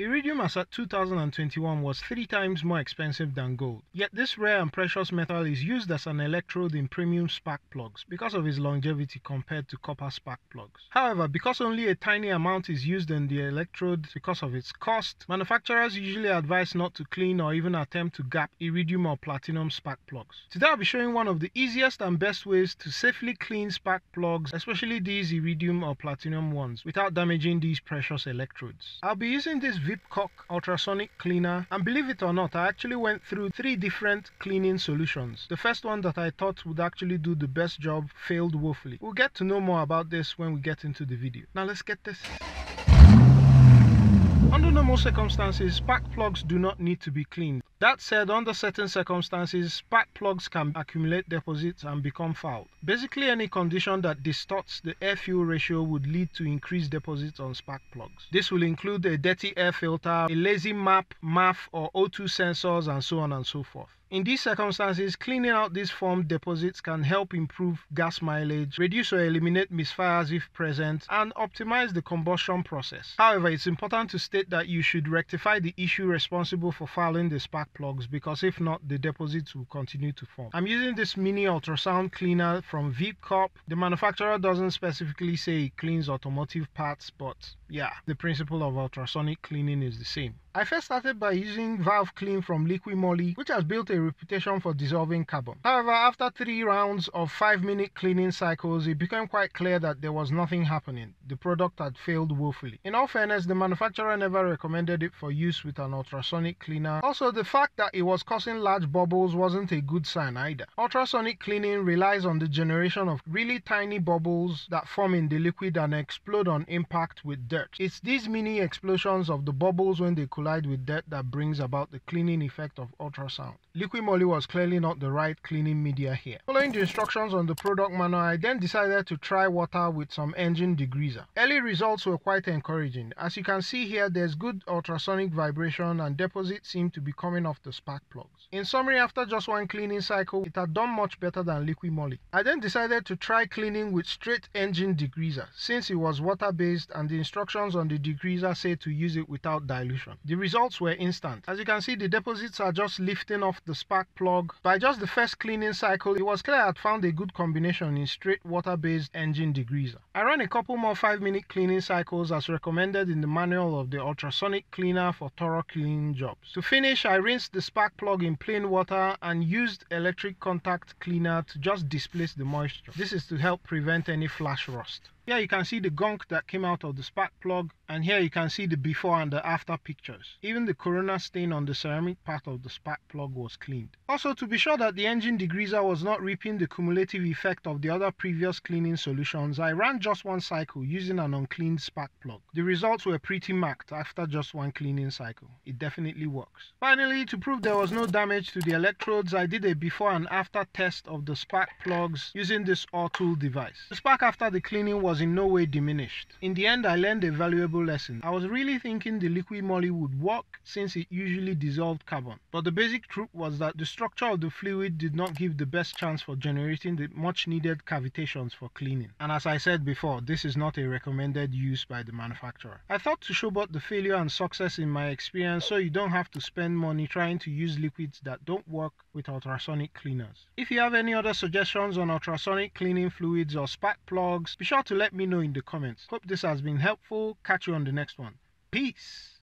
Iridium as at 2021 was three times more expensive than gold. Yet this rare and precious metal is used as an electrode in premium spark plugs because of its longevity compared to copper spark plugs. However, because only a tiny amount is used in the electrode because of its cost, manufacturers usually advise not to clean or even attempt to gap iridium or platinum spark plugs. Today I'll be showing one of the easiest and best ways to safely clean spark plugs, especially these iridium or platinum ones, without damaging these precious electrodes. I'll be using this VPCOK ultrasonic cleaner and believe it or not I actually went through three different cleaning solutions. The first one that I thought would actually do the best job failed woefully. We'll get to know more about this when we get into the video. Now let's get this. Circumstances, spark plugs do not need to be cleaned. That said, under certain circumstances, spark plugs can accumulate deposits and become fouled. Basically, any condition that distorts the air-fuel ratio would lead to increased deposits on spark plugs. This will include a dirty air filter, a lazy MAP, MAF or O2 sensors and so on and so forth. In these circumstances, cleaning out these formed deposits can help improve gas mileage, reduce or eliminate misfires if present, and optimize the combustion process. However, it's important to state that you should rectify the issue responsible for fouling the spark plugs because if not, the deposits will continue to form. I'm using this mini ultrasound cleaner from VPCOK. The manufacturer doesn't specifically say it cleans automotive parts, but yeah, the principle of ultrasonic cleaning is the same. I first started by using Valve Clean from Liqui Moly, which has built a reputation for dissolving carbon. However, after three rounds of 5 minute cleaning cycles, it became quite clear that there was nothing happening. The product had failed woefully. In all fairness, the manufacturer never recommended it for use with an ultrasonic cleaner. Also, the fact that it was causing large bubbles wasn't a good sign either. Ultrasonic cleaning relies on the generation of really tiny bubbles that form in the liquid and explode on impact with dirt. It's these mini explosions of the bubbles when they collide with dirt that brings about the cleaning effect of ultrasound. Liqui Moly was clearly not the right cleaning media here. Following the instructions on the product manual, I then decided to try water with some engine degreaser. Early results were quite encouraging. As you can see here, there's good ultrasonic vibration and deposits seem to be coming off the spark plugs. In summary, after just one cleaning cycle, it had done much better than Liqui Moly. I then decided to try cleaning with straight engine degreaser since it was water based and the instructions on the degreaser say to use it without dilution. The results were instant. As you can see, the deposits are just lifting off the spark plug. By just the first cleaning cycle, it was clear I'd found a good combination in straight water-based engine degreaser. I ran a couple more 5-minute cleaning cycles as recommended in the manual of the ultrasonic cleaner for thorough cleaning jobs. To finish, I rinsed the spark plug in plain water and used electric contact cleaner to just displace the moisture. This is to help prevent any flash rust. Here you can see the gunk that came out of the spark plug and here you can see the before and the after pictures. Even the corona stain on the ceramic part of the spark plug was cleaned. Also to be sure that the engine degreaser was not reaping the cumulative effect of the other previous cleaning solutions, I ran just one cycle using an uncleaned spark plug. The results were pretty marked after just one cleaning cycle. It definitely works. Finally, to prove there was no damage to the electrodes, I did a before and after test of the spark plugs using this Autool device. The spark after the cleaning was was in no way diminished. In the end, I learned a valuable lesson. I was really thinking the Liqui Moly would work since it usually dissolved carbon. But the basic truth was that the structure of the fluid did not give the best chance for generating the much needed cavitations for cleaning. And as I said before, this is not a recommended use by the manufacturer. I thought to show both the failure and success in my experience so you don't have to spend money trying to use liquids that don't work with ultrasonic cleaners. If you have any other suggestions on ultrasonic cleaning fluids or spark plugs, be sure to let me know in the comments. Hope this has been helpful. Catch you on the next one. Peace.